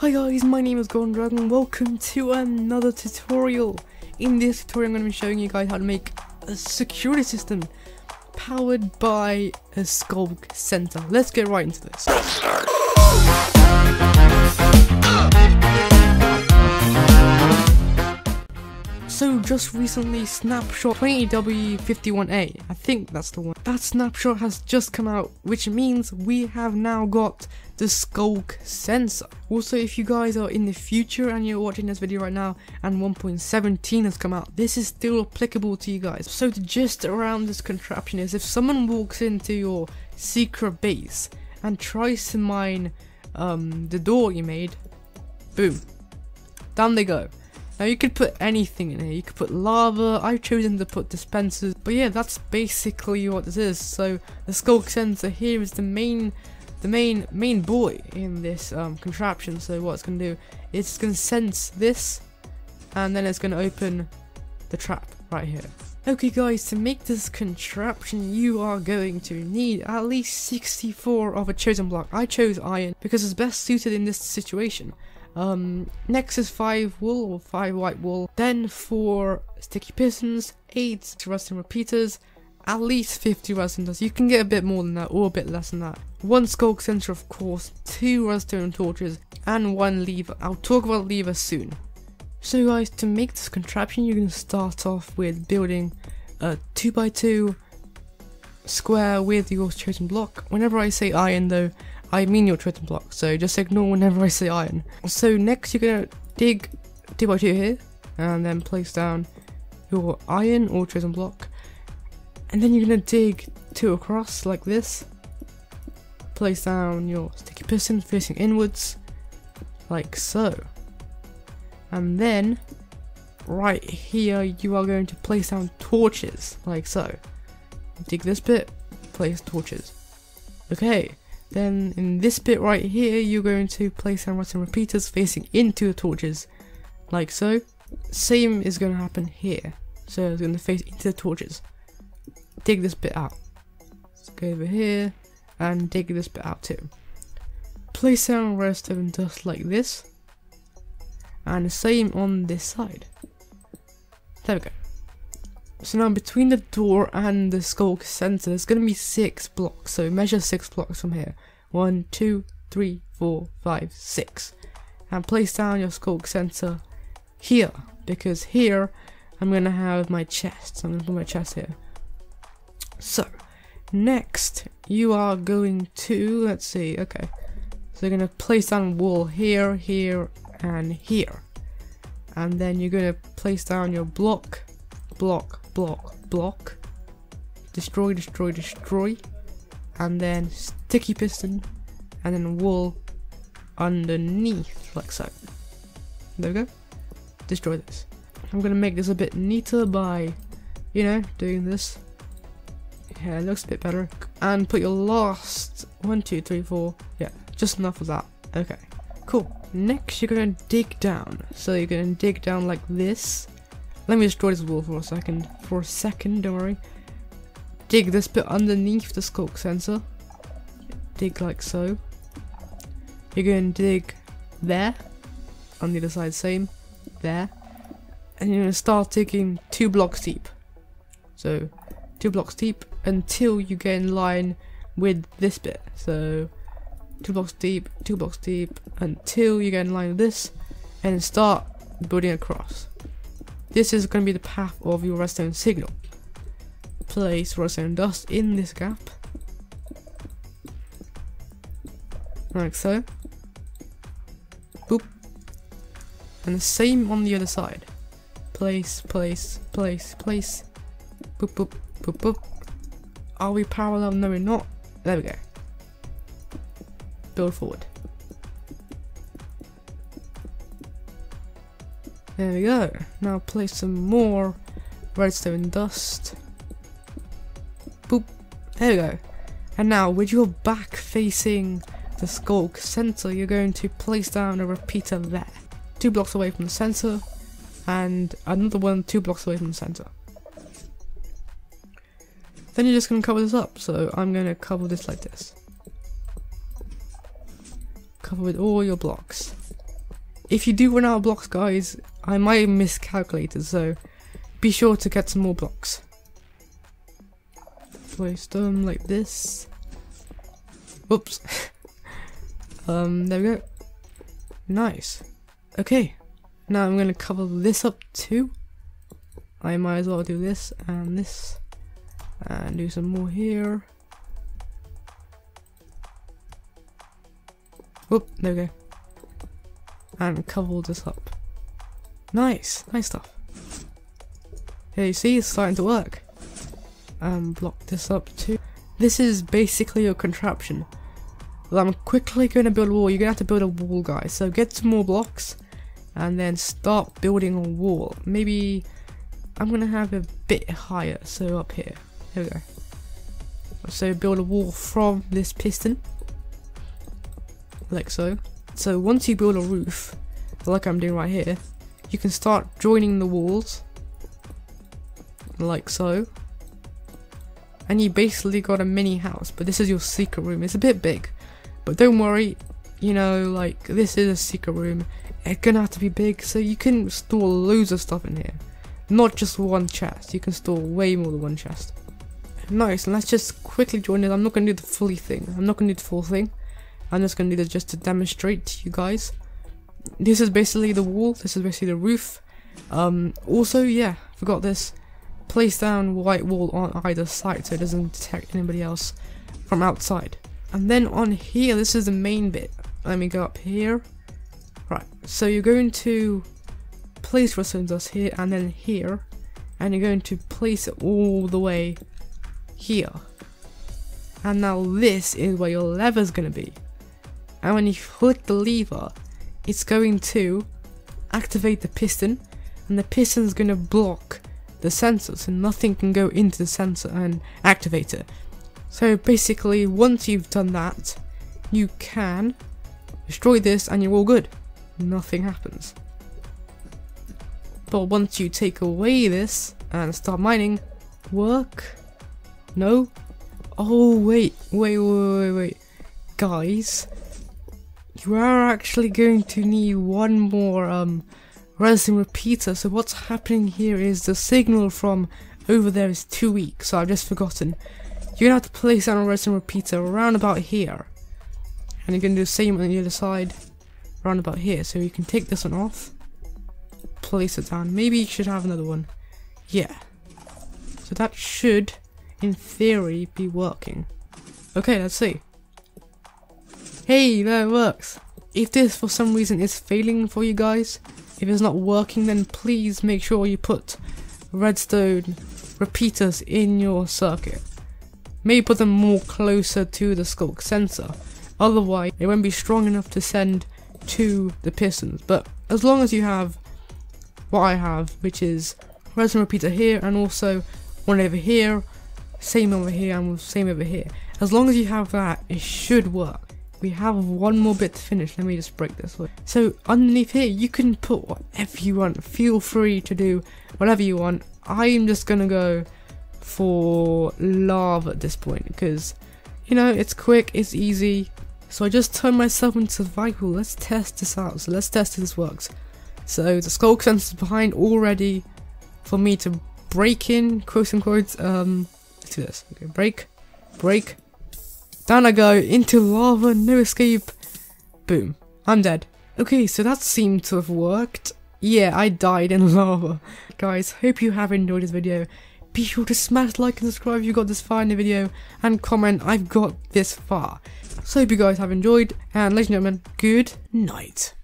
Hi guys, my name is Golden Dragon. Welcome to another tutorial. In this tutorial, I'm going to be showing you guys how to make a security system powered by a Sculk Sensor. Let's get right into this. So just recently, Snapshot 20W51A, I think that's the one. That snapshot has just come out, which means we have now got the Sculk sensor. Also, if you guys are in the future and you're watching this video right now and 1.17 has come out, this is still applicable to you guys. So the gist around this contraption is if someone walks into your secret base and tries to mine um, the door you made, boom, down they go. Now you could put anything in here, you could put lava, I've chosen to put dispensers, but yeah, that's basically what this is. So the Sculk sensor here is the main, the main, main boy in this um, contraption. So what it's to do, it's to sense this, and then it's to open the trap right here. Okay guys, to make this contraption you are going to need at least 64 of a chosen block. I chose iron because it's best suited in this situation. Um, next is 5 wool or 5 white wool, then 4 sticky pistons, 8 redstone repeaters, at least 50 redstone dust. You can get a bit more than that or a bit less than that. 1 sculk sensor of course, 2 redstone torches, and 1 lever. I'll talk about lever soon. So guys, to make this contraption you're going to start off with building a 2x2 square with your chosen block. Whenever I say iron though, I mean your chosen block, so just ignore whenever I say iron. So next you're gonna dig 2x2 here, and then place down your iron or chosen block. And then you're gonna dig two across like this. Place down your sticky piston facing inwards, like so. And then, right here, you are going to place down torches, like so. Dig this bit, place torches. Okay, then in this bit right here, you're going to place down some repeaters facing into the torches, like so. Same is going to happen here. So it's going to face into the torches. Dig this bit out. Let's go over here and dig this bit out too. Place down redstone dust like this. And the same on this side. There we go. So now between the door and the sculk sensor, there's going to be six blocks. So measure six blocks from here. One, two, three, four, five, six. And place down your sculk sensor here. Because here, I'm going to have my chest. So I'm going to put my chest here. So, next, you are going to, let's see, okay. So you're to place down wall here, here, and here. And then you're to place down your block, block, block, block, destroy, destroy, destroy, and then sticky piston, and then wool underneath, like so. There we go. Destroy this. I'm gonna make this a bit neater by, you know, doing this. Yeah, it looks a bit better. And put your last one, two, three, four. Yeah, just enough of that. Okay, cool. Next, you're gonna dig down. So you're gonna dig down like this let me destroy this wall for a second. For a second, don't worry. Dig this bit underneath the sculk sensor. Dig like so. You're to dig there. On the other side, same. There. And you're to start digging two blocks deep. So, two blocks deep until you get in line with this bit. So, two blocks deep, two blocks deep, until you get in line with this. And start building across. This is going to be the path of your redstone signal. Place redstone dust in this gap. Like so. Boop. And the same on the other side. Place, place, place, place. Boop, boop, boop, boop. Are we parallel? No, we're not. There we go. Build forward. There we go. Now place some more redstone dust. Boop. There we go. And now with your back facing the sculk sensor, you're going to place down a repeater there. Two blocks away from the center, and another one two blocks away from the center. Then you're just going to cover this up. So I'm going to cover this like this. Cover with all your blocks. if you do run out of blocks, guys, I might have miscalculated, so be sure to get some more blocks. Place them like this. Whoops. um, there we go. Nice. Okay, now I'm going to cover this up too. I might as well do this and this and do some more here. Whoop, there we go. And cover this up. Nice, nice stuff. Yeah, you see, it's starting to work. And block this up too. This is basically a contraption. Well, I'm quickly going to build a wall. You're going to have to build a wall, guys. So get some more blocks and then start building a wall. Maybe I'm going to have a bit higher, so up here. There we go. So build a wall from this piston, like so. So once you build a roof, like I'm doing right here, you can start joining the walls, like so. And you basically got a mini house, but this is your secret room. It's a bit big, but don't worry, you know, like this is a secret room. It's gonna have to be big, so you can store loads of stuff in here. Not just one chest, you can store way more than one chest. Nice, let's just quickly join it. I'm not going to do the fully thing. I'm not going to do the full thing. I'm just going to do this just to demonstrate to you guys. This is basically the wall. This is basically the roof. Um, also, yeah, forgot this. Place down white wall on either side so it doesn't detect anybody else from outside. And then on here, this is the main bit. Let me go up here. Right, so you're going to place redstone here and then here. And you're going to place it all the way here. And now this is where your lever is going to be. And when you flick the lever, it's going to activate the piston and the piston is going to block the sensor so nothing can go into the sensor and activate it. So basically once you've done that, you can destroy this and you're all good. Nothing happens. But once you take away this and start mining, work no? Oh, wait, wait, wait, wait, wait. Guys, you are actually going to need one more um, redstone repeater. So what's happening here is the signal from over there is too weak. So I've just forgotten. You're going to have to place down a redstone repeater around about here. And you're going to do the same on the other side around about here. So you can take this one off. Place it down. Maybe you should have another one. Yeah. So that should in theory, be working. Okay, let's see. Hey, there it works. If this for some reason is failing for you guys, if it's not working, then please make sure you put redstone repeaters in your circuit. Maybe put them more closer to the sculk sensor. Otherwise, it won't be strong enough to send to the pistons. But as long as you have what I have, which is redstone repeater here and also one over here, same over here and same over here. As long as you have that, it should work. We have one more bit to finish. Let me just break this one. So underneath here, you can put whatever you want. Feel free to do whatever you want. I'm just gonna go for lava at this point because, you know, it's quick, it's easy. So I just turned myself into survival. Let's test this out. So let's test if this works. So the sculk sensor is behind already for me to break in, quote unquote, um, to this. Okay, break, break. Down I go, into lava, no escape. Boom, I'm dead. Okay, so that seemed to have worked. Yeah, I died in lava. Guys, hope you have enjoyed this video. Be sure to smash like and subscribe if you got this far in the video, and comment I've got this far. So hope you guys have enjoyed, and ladies and gentlemen, good night.